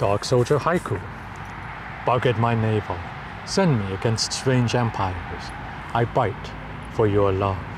Dark Soldier Haiku. Bug at my navel, send me against strange empires. I bite for your love.